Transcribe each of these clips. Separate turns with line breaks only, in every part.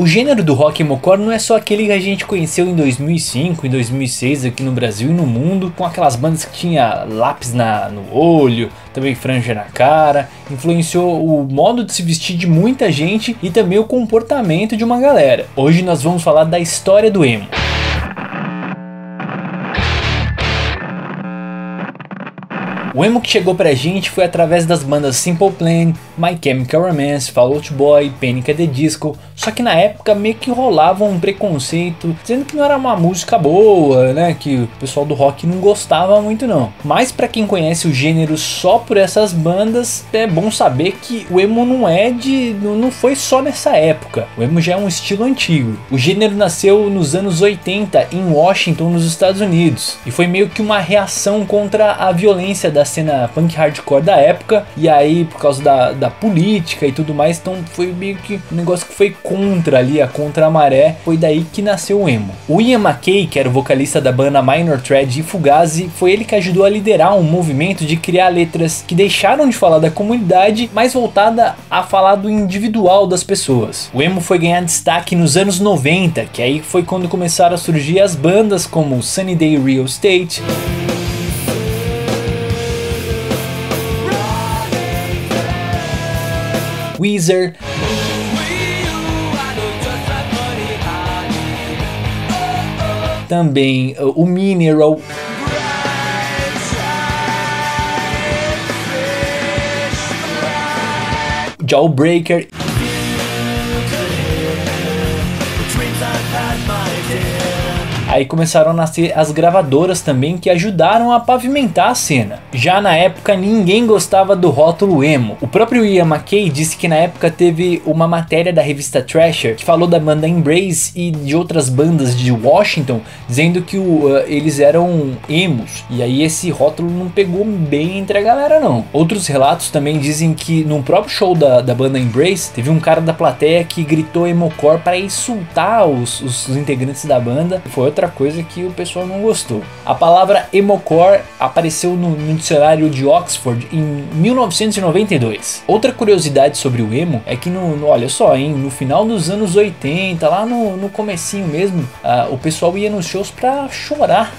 O gênero do rock emocore não é só aquele que a gente conheceu em 2005, em 2006 aqui no Brasil e no mundo, com aquelas bandas que tinha lápis na, no olho, também franja na cara, influenciou o modo de se vestir de muita gente e também o comportamento de uma galera. Hoje nós vamos falar da história do emo. O emo que chegou pra gente foi através das bandas Simple Plan, My Chemical Romance, Fall Out Boy, Panic! at the Disco, só que na época meio que rolava um preconceito, dizendo que não era uma música boa, né, que o pessoal do rock não gostava muito não. Mas para quem conhece o gênero só por essas bandas, é bom saber que o emo não é de, não foi só nessa época. O emo já é um estilo antigo. O gênero nasceu nos anos 80 em Washington, nos Estados Unidos, e foi meio que uma reação contra a violência da cena punk hardcore da época, e aí por causa da, da política e tudo mais, então foi meio que um negócio que foi contra ali, a contra a maré, foi daí que nasceu o emo. O Ian McKay, que era o vocalista da banda Minor Threat e Fugazi, foi ele que ajudou a liderar um movimento de criar letras que deixaram de falar da comunidade, mas voltada a falar do individual das pessoas. O emo foi ganhar destaque nos anos 90, que aí foi quando começaram a surgir as bandas como Sunny Day Real Estate, Weezer. Também uh, o Mineral. Jawbreaker. Aí começaram a nascer as gravadoras também que ajudaram a pavimentar a cena. Já na época ninguém gostava do rótulo emo. O próprio Ian McKay disse que na época teve uma matéria da revista Thrasher que falou da banda Embrace e de outras bandas de Washington dizendo que o, uh, eles eram emos. E aí esse rótulo não pegou bem entre a galera não. Outros relatos também dizem que no próprio show da, da banda Embrace teve um cara da plateia que gritou emocore para insultar os, os, integrantes da banda. Foi outra outra coisa que o pessoal não gostou. A palavra emocore apareceu no, no dicionário de Oxford em 1992. Outra curiosidade sobre o emo é que no, no olha só, hein, no final dos anos 80, lá no, no comecinho mesmo, uh, o pessoal ia nos shows pra chorar.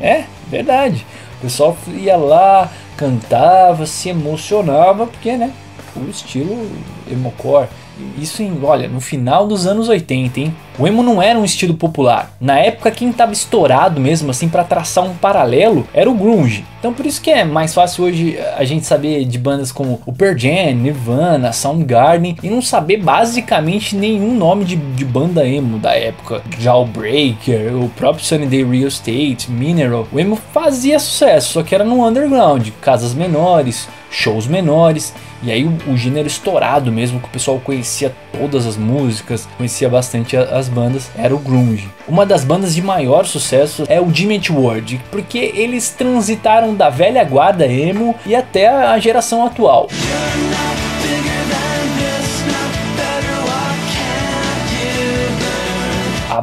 É, verdade. O pessoal ia lá, cantava, se emocionava, porque, né, o estilo emocore. Isso em, olha, no final dos anos 80, hein? O emo não era um estilo popular. Na época, quem estava estourado mesmo, assim, para traçar um paralelo, era o grunge. Então por isso que é mais fácil hoje a gente saber de bandas como o Pearl Jam, Nirvana, Soundgarden e não saber basicamente nenhum nome de, de banda emo da época. Jawbreaker, o próprio Sunny Real Estate, Mineral. O emo fazia sucesso, só que era no underground, casas menores, shows menores. E aí o, o, gênero estourado mesmo, que o pessoal conhecia todas as músicas, conhecia bastante as bandas, era o grunge. Uma das bandas de maior sucesso é o Jimmy World, porque eles transitaram da velha guarda emo e até a geração atual.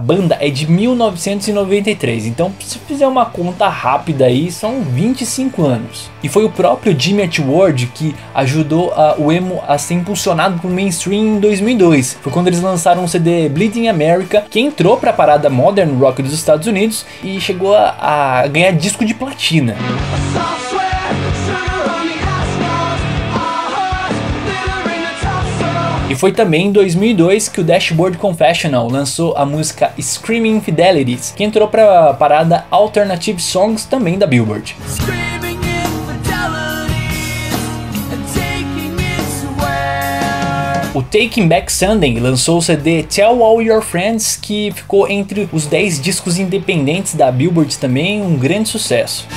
Banda é de 1993, então se fizer uma conta rápida aí, são 25 anos. E foi o próprio Jimmy Eat World que ajudou a, o emo a ser impulsionado pro mainstream em 2002. Foi quando eles lançaram o CD Bleeding America, que entrou para a parada Modern Rock dos Estados Unidos e chegou a, a ganhar disco de platina. E foi também em 2002 que o Dashboard Confessional lançou a música Screaming Infidelities, que entrou para a parada Alternative Songs também da Billboard. O Taking Back Sunday lançou o CD Tell All Your Friends, que ficou entre os 10 discos independentes da Billboard também, um grande sucesso.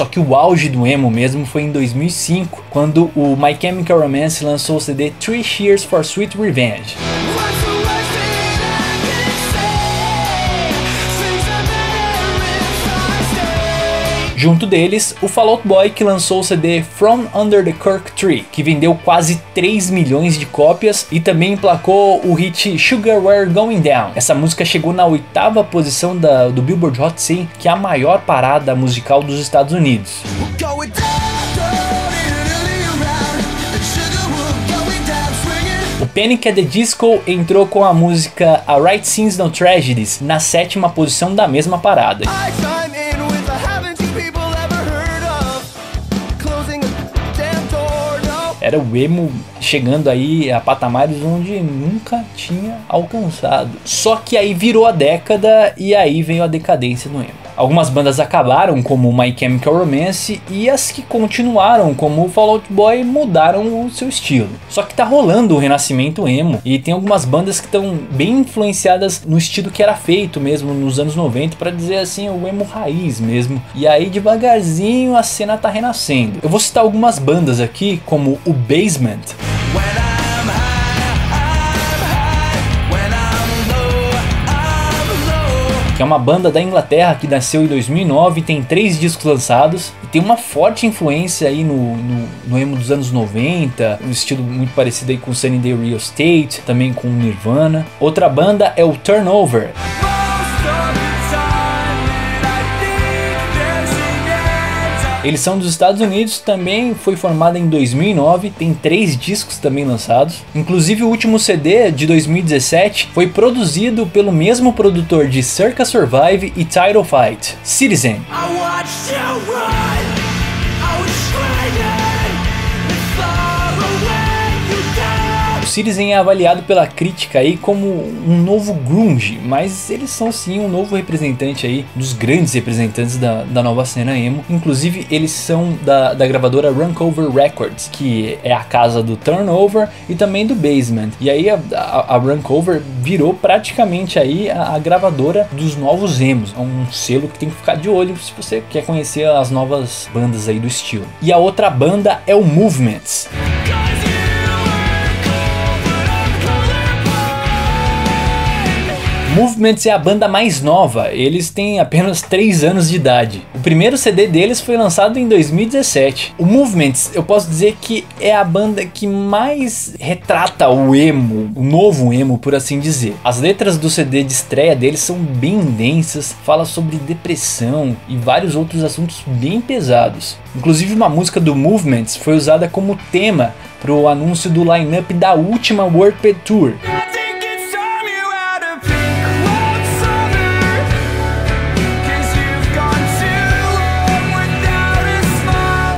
Só que o auge do emo mesmo foi em 2005, quando o My Chemical Romance lançou o CD Three Cheers for Sweet Revenge. Junto deles, o Fallout Boy que lançou o CD From Under the Kirk Tree, que vendeu quase 3 milhões de cópias e também emplacou o hit Sugar We're Going Down. Essa música chegou na oitava posição da, do Billboard Hot 100, que é a maior parada musical dos Estados Unidos. O Panic at the Disco entrou com a música A Right Scenes No Tragedies na sétima posição da mesma parada. Era o emo chegando aí a patamares onde nunca tinha alcançado. Só que aí virou a década e aí veio a decadência no emo. Algumas bandas acabaram, como My Chemical Romance, e as que continuaram, como Fall Out Boy, mudaram o seu estilo. Só que tá rolando o renascimento emo, e tem algumas bandas que estão bem influenciadas no estilo que era feito mesmo nos anos 90, para dizer assim, o emo raiz mesmo. E aí devagarzinho a cena tá renascendo. Eu vou citar algumas bandas aqui, como o Basement. Que é uma banda da Inglaterra que nasceu em 2009, tem três discos lançados e tem uma forte influência aí no, no, no emo dos anos 90, um estilo muito parecido aí com Sunny Day Real Estate, também com Nirvana. Outra banda é o Turnover. Eles são dos Estados Unidos, também foi formada em 2009, tem três discos também lançados. Inclusive o último CD de 2017 foi produzido pelo mesmo produtor de Circa Survive e Title Fight, Citizen. Citizen é avaliado pela crítica aí como um novo grunge, mas eles são sim um novo representante aí dos grandes representantes da, da nova cena emo. Inclusive eles são da, da gravadora Runcover Records, que é a casa do Turnover e também do Basement. E aí a, a, a Runcover virou praticamente aí a, a gravadora dos novos emos. É um selo que tem que ficar de olho se você quer conhecer as novas bandas aí do estilo. E a outra banda é o Movements. Movements é a banda mais nova, eles têm apenas 3 anos de idade. O primeiro CD deles foi lançado em 2017. O Movements, eu posso dizer que é a banda que mais retrata o emo, o novo emo, por assim dizer. As letras do CD de estreia deles são bem densas, fala sobre depressão e vários outros assuntos bem pesados. Inclusive uma música do Movements foi usada como tema para o anúncio do line-up da última Warped Tour.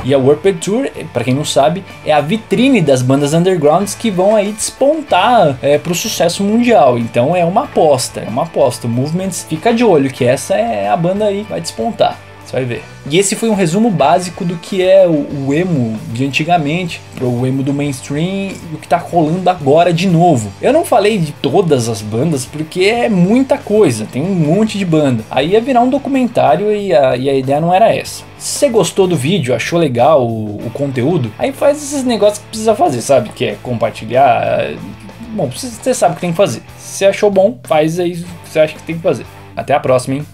E a Warped Tour, para quem não sabe, é a vitrine das bandas undergrounds que vão aí despontar é, para o sucesso mundial. Então é uma aposta, é uma aposta. O Movements fica de olho que essa é a banda aí que vai despontar. Você vai ver. E esse foi um resumo básico do que é o, o emo de antigamente, o emo do mainstream e o que tá rolando agora de novo. Eu não falei de todas as bandas porque é muita coisa, tem um monte de banda. Aí ia virar um documentário e a, e a ideia não era essa. Se você gostou do vídeo, achou legal o, o conteúdo, aí faz esses negócios que precisa fazer, sabe? Que é compartilhar. Bom, você sabe o que tem que fazer. Se achou bom, faz aí o que você acha que tem que fazer. Até a próxima, hein?